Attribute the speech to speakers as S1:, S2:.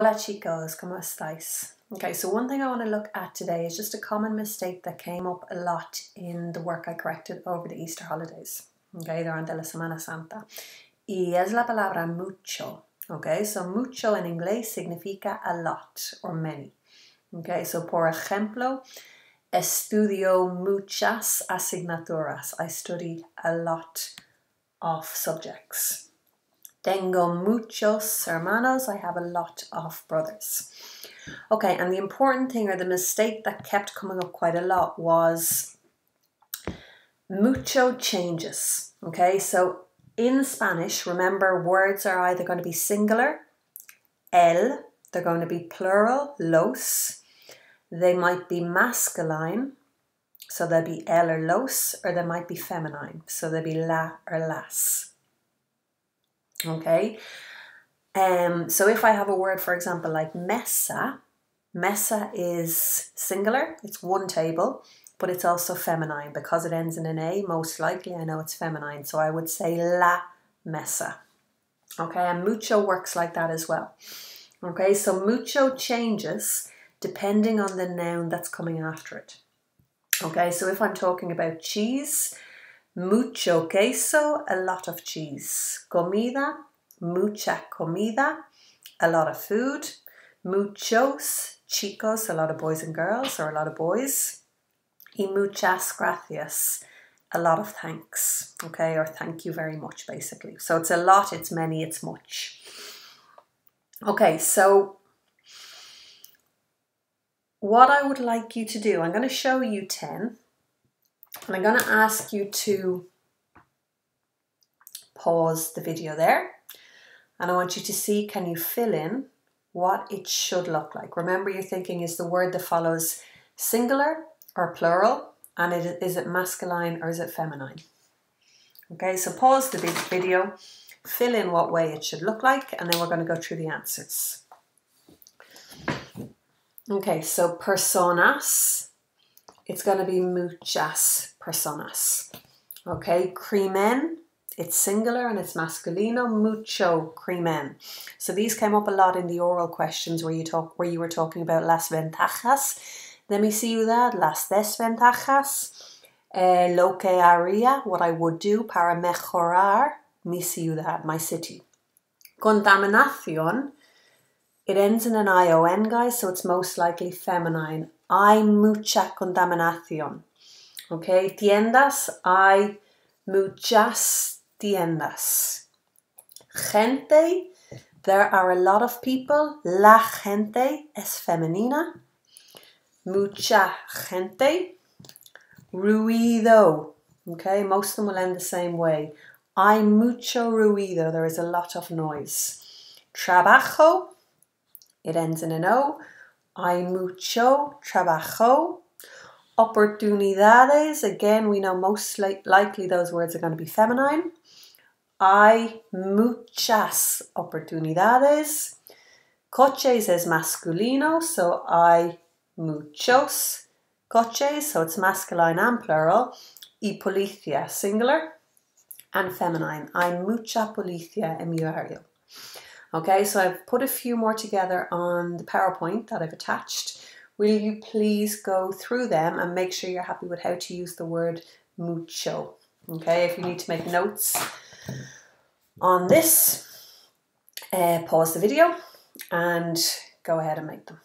S1: Hola chicos, ¿cómo estáis? Okay, so one thing I want to look at today is just a common mistake that came up a lot in the work I corrected over the Easter holidays. Okay, durante la Semana Santa. Y es la palabra mucho. Okay, so mucho en inglés significa a lot or many. Okay, so por ejemplo, estudio muchas asignaturas. I studied a lot of subjects. Tengo muchos hermanos. I have a lot of brothers. Okay, and the important thing or the mistake that kept coming up quite a lot was mucho changes. Okay, so in Spanish, remember words are either going to be singular, el, they're going to be plural, los, they might be masculine, so they'll be el or los, or they might be feminine, so they'll be la or las. Okay. Um, so if I have a word, for example, like mesa, mesa is singular, it's one table, but it's also feminine because it ends in an A, most likely I know it's feminine. So I would say la mesa. Okay, and mucho works like that as well. Okay, so mucho changes depending on the noun that's coming after it. Okay, so if I'm talking about cheese, Mucho queso, a lot of cheese. Comida, mucha comida, a lot of food. Muchos chicos, a lot of boys and girls, or a lot of boys. Y muchas gracias, a lot of thanks, okay, or thank you very much, basically. So it's a lot, it's many, it's much. Okay, so what I would like you to do, I'm going to show you 10 and I'm going to ask you to pause the video there. And I want you to see, can you fill in what it should look like? Remember you're thinking is the word that follows singular or plural? And it, is it masculine or is it feminine? Okay, so pause the video, fill in what way it should look like, and then we're going to go through the answers. Okay, so personas it's going to be muchas personas. Okay, crimen, it's singular and it's masculino, mucho crimen. So these came up a lot in the oral questions where you talk where you were talking about las ventajas de mi ciudad, las desventajas, eh, lo que haría, what I would do para mejorar mi ciudad, my city. Contaminación, it ends in an ION, guys, so it's most likely feminine hay mucha contaminación. Okay, tiendas, hay muchas tiendas. Gente, there are a lot of people. La gente es femenina. Mucha gente. Ruido. Okay, most of them will end the same way. Hay mucho ruido. There is a lot of noise. Trabajo. It ends in an O. Hay mucho trabajo. Oportunidades, again, we know most li likely those words are going to be feminine. Hay muchas oportunidades. Coches is masculino, so hay muchos coches, so it's masculine and plural. Y policía, singular and feminine. Hay mucha policía en mi barrio. Okay, so I've put a few more together on the PowerPoint that I've attached. Will you please go through them and make sure you're happy with how to use the word mucho? Okay, if you need to make notes on this, uh, pause the video and go ahead and make them.